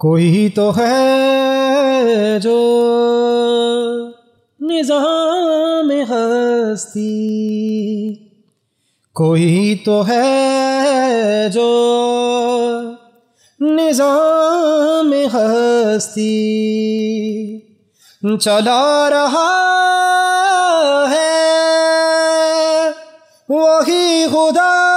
कोई तो है जो निज़ाम हस्ती। कोई तो है जो निज़ाम हस्ती। चला रहा है वही खुदा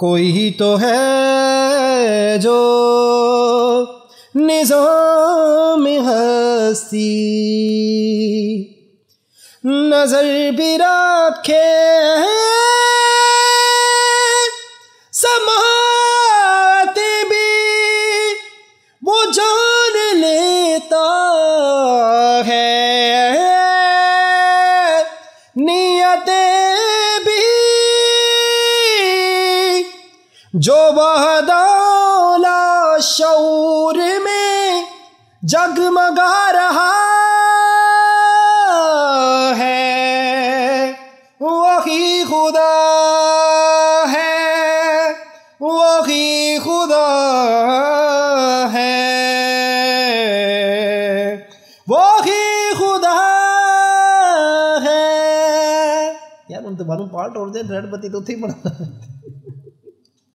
कोई ही तो है जो निज़ाम हस्ती। नज़र भी रखे समाते भी, वो जान लेता है। नियते जो वहदौला शौर में जगमगा रहा है, वही खुदा है, वही खुदा है। वही खुदा है। यार, उन तो मालूम पार्ट और दे रेड बत्ती तो थी बड़ा